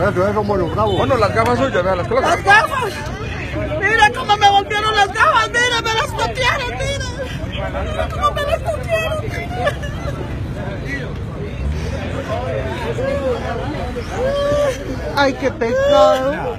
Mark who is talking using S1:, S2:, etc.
S1: Eso, bueno,
S2: las gafas suyas, las.
S3: ¡Las gafas! ¡Mira cómo me volvieron las gafas! ¡Mira, me las copiaron! ¡Mira! ¡Mira cómo me las copiaron! ¡Ay, qué pecado!